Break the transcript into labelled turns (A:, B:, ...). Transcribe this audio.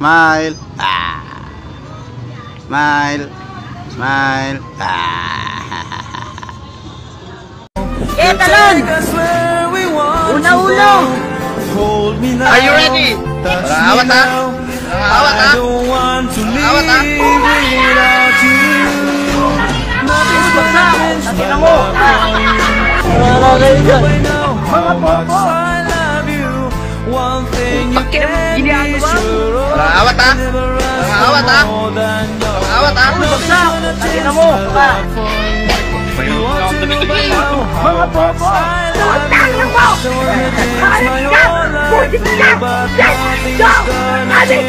A: Smile. Ah. Smile. Smile. Ah.
B: Eh, talon! Una-uno!
A: Are you ready? Awat ha? Awat ha? Awat ha?
B: Tingnan mo! Mga popo! kirim gini aku,
A: bang lah awat ah
B: lah awat ah lah awat ah lu bangsa lagi kamu lah Jangan, jangan, jangan, jangan,